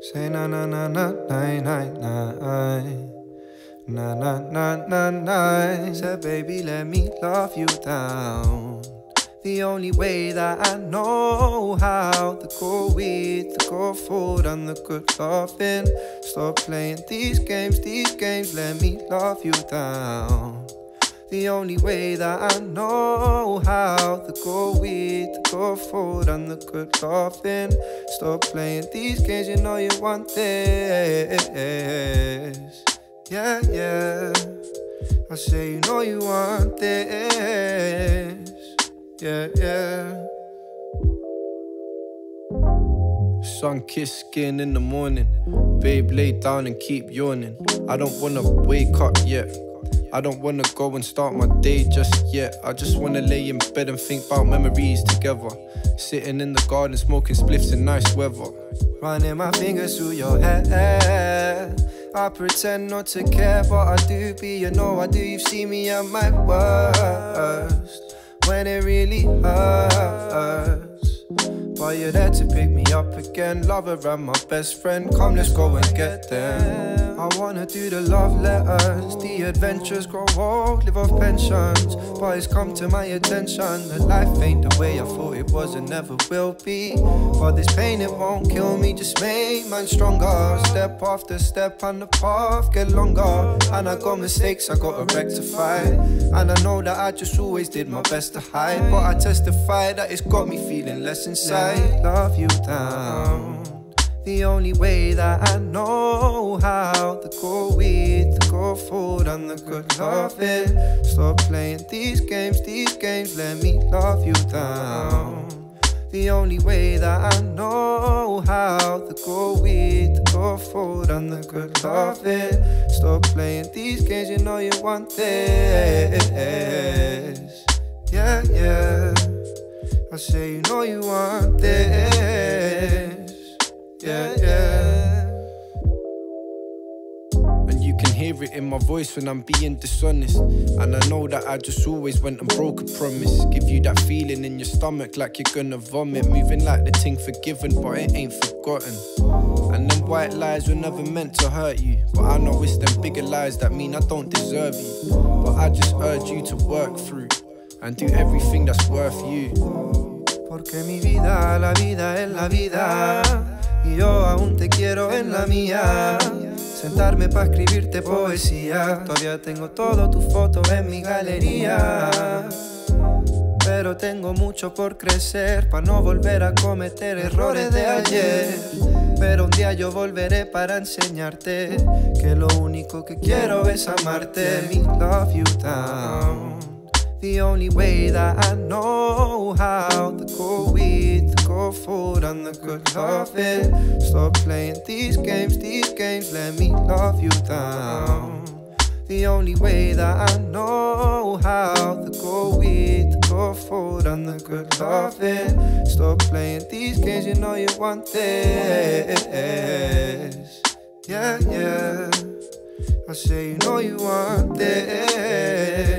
Say na na na na na na na na na na na na. Say baby, let me love you down. The only way that I know how to go with the go forward and the good loving. Stop playing these games, these games, let me love you down. The only way that I know how to go with the go forward and the good loving. Stop playing these games, you know you want this. Yeah, yeah. I say you know you want this. Yeah, yeah. Sun kissed skin in the morning. Babe, lay down and keep yawning. I don't wanna wake up yet. I don't wanna go and start my day just yet. I just wanna lay in bed and think about memories together. Sitting in the garden, smoking spliffs in nice weather. Running my fingers through your hair. I pretend not to care, but I do be, you know I do. You've seen me at my worst when it really hurts. But you're there to pick me up again. Lover and my best friend. Come, let's go and get them. I wanna do the love letters, the adventures grow old, live off pensions. But it's come to my attention that life ain't the way I thought it was and never will be. But this pain, it won't kill me, just make man stronger. Step after step on the path, get longer. And I got mistakes I gotta rectify. And I know that I just always did my best to hide. But I testify that it's got me feeling less inside. Love you down. The only way that I know how The go weed, the go food, and the good loving. Stop playing these games, these games, let me love you down. The only way that I know how The go weed, the go food, and the good loving. Stop playing these games, you know you want this. Yeah, yeah. I say you know you want this. Yeah, yeah. Hear it in my voice when I'm being dishonest. And I know that I just always went and broke a promise. Give you that feeling in your stomach like you're gonna vomit. Moving like the thing forgiven, but it ain't forgotten. And them white lies were never meant to hurt you. But I know it's them bigger lies that mean I don't deserve you. But I just urge you to work through and do everything that's worth you. Porque mi vida, la vida es la vida. Y yo aún te quiero en la mía. Sentarme para escribirte poesía. Todavía tengo todo tu foto en mi galería. Pero tengo mucho por crecer para no volver a cometer errores de ayer. Pero un día yo volveré para enseñarte que lo único que quiero es amarte. Me love you down. The only way that I know how to go with the go forward and the good loving. Stop playing these games, these games, let me love you down. The only way that I know how to go with the go forward and the good loving. Stop playing these games, you know you want this. Yeah, yeah. I say you know you want this.